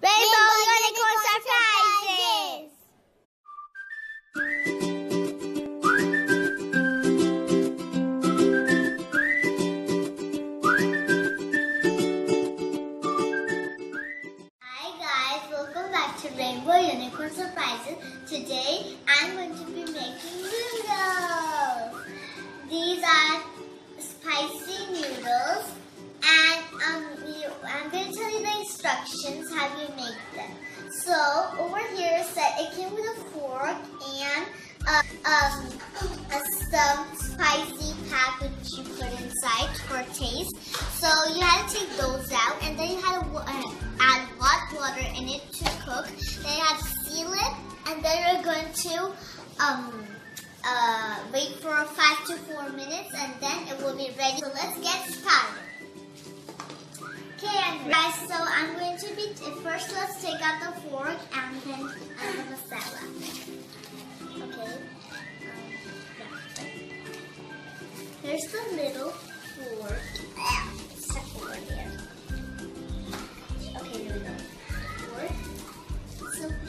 Rainbow water in it to cook. Then you had to seal it and then you're going to um, uh, wait for five to four minutes and then it will be ready. So let's get started. Okay, guys, so I'm going to be, first let's take out the fork and then add the masala. Okay. Um. Here's the little fork. Ah. Here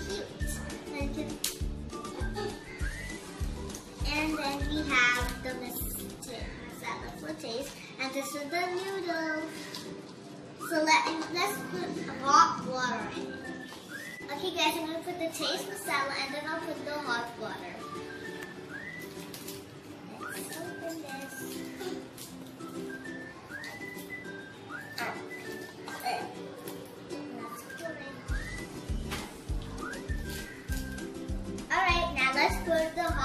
And, then- we have the mas- masala taste. And this is the noodle. So let, let's put hot water in. Okay guys, I'm going to put the taste masala and then I'll put the hot water. Let's open this. Alright, now let's put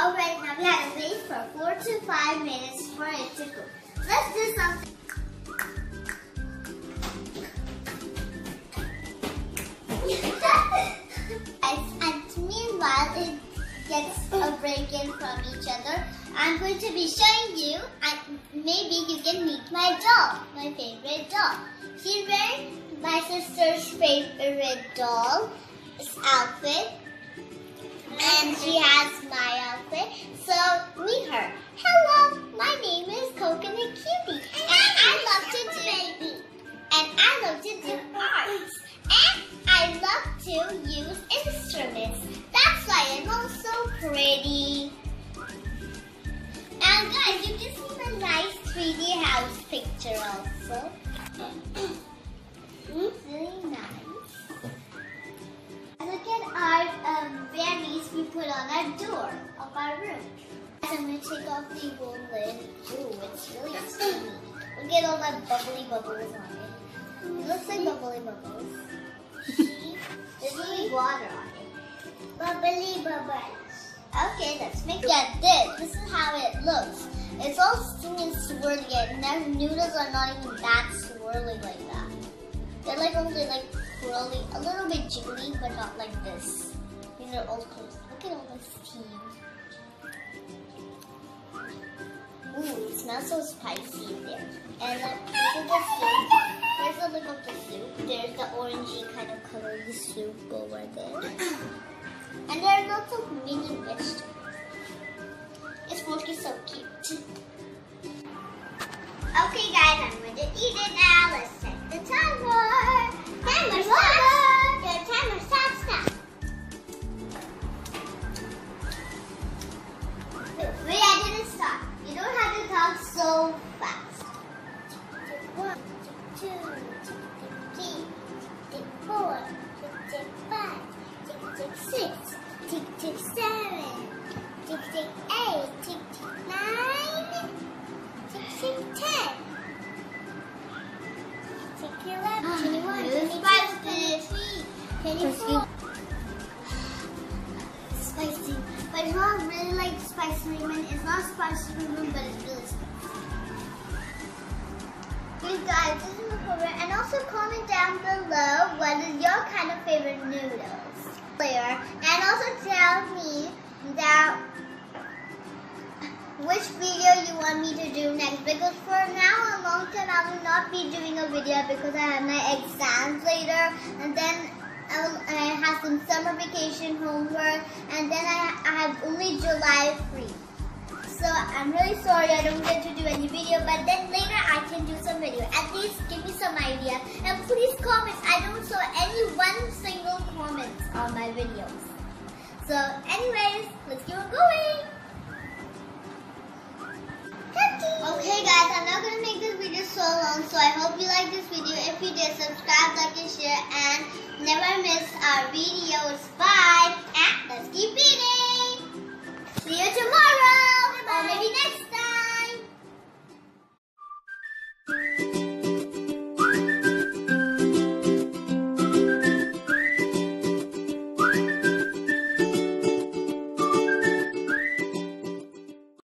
Alright, now we have to wait for four to five minutes for it to cook. Let's do something. And meanwhile it gets a break in from each other, I'm going to be showing you and maybe you can meet my doll, my favorite doll. She's wearing my sister's favorite doll outfit and she has my outfit. So meet her. Hello, my name is Coconut Cutie and I love to do and I love to do arts. And I love to use instruments. That's why I'm also pretty. And guys, you can see the nice 3D house picture also. It's really nice. Put on our door of our room. I'm going to take off the wool lid. Ooh, it's really steamy. Look at all that bubbly bubbles on it. It looks like bubbly bubbles. There's really water on it. Bubbly bubbles. Okay, let's make that this. This is how it looks. It's all steamy and swirly and their noodles are not even that swirly like that. They're like only like curly, a little bit jiggly, but not like this. These are all close. Look at this. Ooh, it smells so spicy in there. And this is the soup. There's look of the soup. There's the orangey kind of colored soup over there. And there are lots of mini vegetables. This fork so cute. Okay guys, I'm going to eat it now. Let's set the. Timer spicy. But it's not really like spicy ramen. It's not spicy ramen, but it's really spicy. Good guys, this is my favorite. And also comment down below what is your kind of favorite noodles flavor. And also tell me that which video you want me to do next because for now a long time I will not be doing a video because I have my exams later and then um, I, will, I have some summer vacation homework and then I, I have only July free. So I'm really sorry I don't get to do any video but then later I can do some video. At least give me some idea and please comment. I don't saw any one single comment on my videos. So anyways, let's keep on going. Okay guys, I'm not going to make this video so long, so I hope you like this video. If you did, subscribe, like, and share, and our videos. Bye at Dusty Beach.